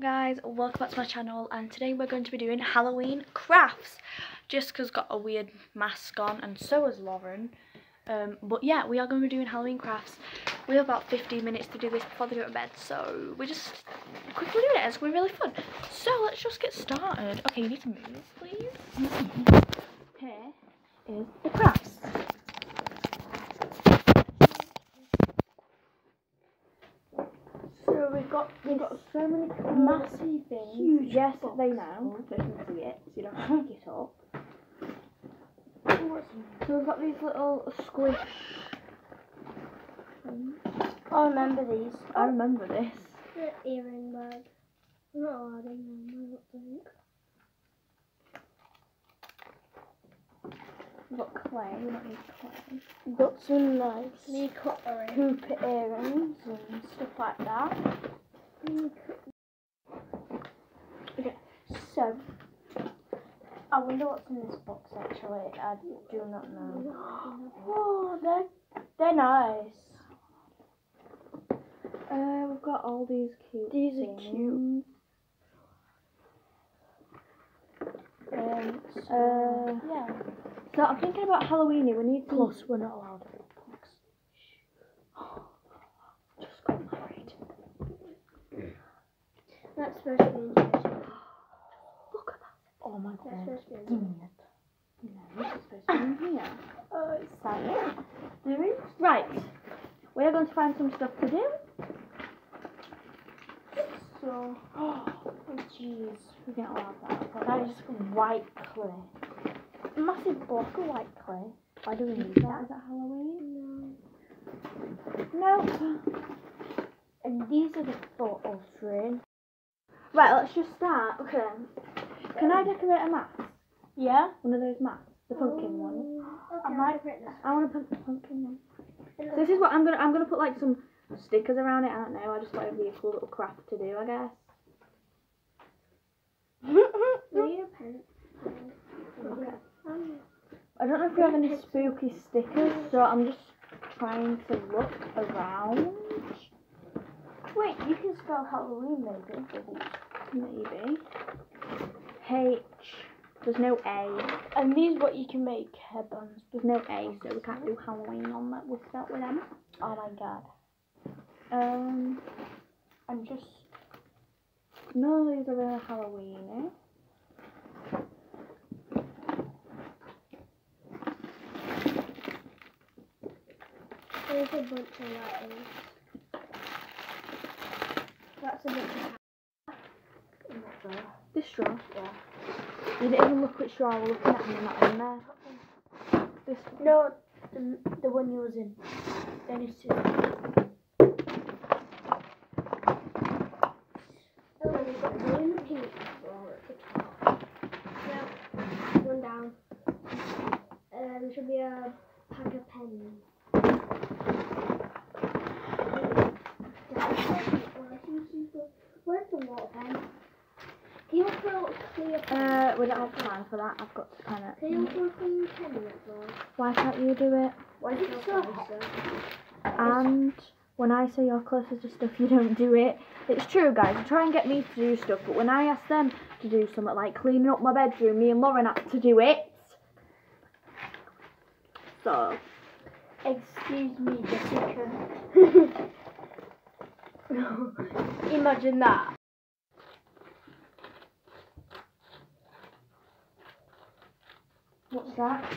guys welcome back to my channel and today we're going to be doing halloween crafts. Jessica's got a weird mask on and so has lauren. Um, but yeah we are going to be doing halloween crafts. We have about 15 minutes to do this before they go to bed so we're just quickly doing it. It's going to be really fun. So let's just get started. Okay you need to move please. Here is the crafts so we've got so many massive things. Huge yes, box. they now. They can see it, so you don't have to pick it up. So we've got these little squish. I remember these. I remember this. The earring bag. I'm not allowed in them, I don't think. We've got clay. We don't need clay. We've got some nice Need cutlery. hoop earrings and stuff like that. Okay, so I wonder what's in this box actually. I do not know. Oh, they're they're nice. Uh, we've got all these cute. These are cute. Um, so, yeah. So I'm thinking about Halloweeny. We need. Plus, we're not allowed in the box. Just got married. That's supposed to be interesting. Look at that. Oh my That's god. supposed to be Give me it. No, this is supposed to be in here. Oh, it's Sad. There is. Right. We are going to find some stuff to do. So, oh jeez, we can't allow that. That is white clay. A Massive block of white clay. Why do we need that? Is that Halloween? no. No. And these are the photo frames. Right, let's just start. Okay. Can I decorate a mask? Yeah? One of those masks, the pumpkin one. Okay, I might-. I want to put the pumpkin one. So this is what I'm gonna. I'm gonna put like some stickers around it. I don't know. I just thought it'd be a cool little craft to do. I guess. Need a pen. Okay. I don't know if we have any spooky stickers, so I'm just trying to look around. Wait, you can spell Halloween maybe. Maybe. H. There's no A. And these are what you can make headbands. There's no A, so we can't do Halloween on that. We'll start with them. Oh my god. Um. I'm just No, these are really Halloween. there's a bunch of letters. That's a bunch of This straw. Yeah. You didn't even look which straw we're looking at, and they're not in there. This one. No, the, the one you was in. Then it's two. Oh, we've got blue and pink flower at the top. Yeah, one down. There should be a pack of pens. Where's the water pen? Can you put a clear we don't have time for that. I've got to kind Can you of. a clean pen it? Why can't you do it? Why is it so? And when I say you're closer to stuff, you don't do it. It's true, guys. You try and get me to do stuff, but when I ask them to do something like cleaning up my bedroom, me and Lauren have to do it. So, Excuse me, Jessica. Imagine that. What's that?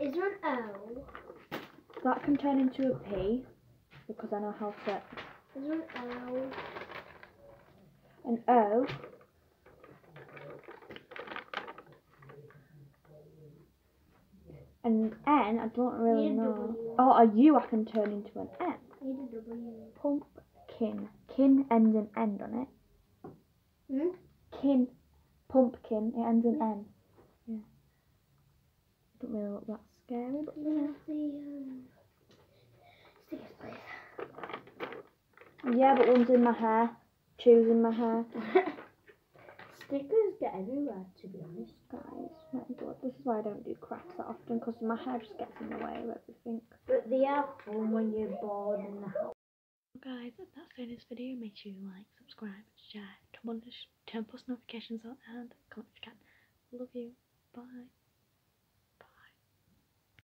Is there an L? That can turn into a P because I know how to. Is there an L? An O. An N, I don't really know. Oh, a U I can turn into an N. Need a W. Pumpkin. Kin ends in end on it. Hmm? Kin. Pumpkin. It ends in N. Yeah. Don't really look that scary, but Can we the um, stickers, yeah, but one's in my hair. Two's in my hair. Stickers get everywhere, to be honest. Guys, my God, this is why I don't do crafts that often because my hair just gets in the way of everything. But they are fun when you're bored in the house. Guys, that's the end of this video. Make sure you like, subscribe, share, turn turn post notifications on, and comment if you can. Love you. Bye.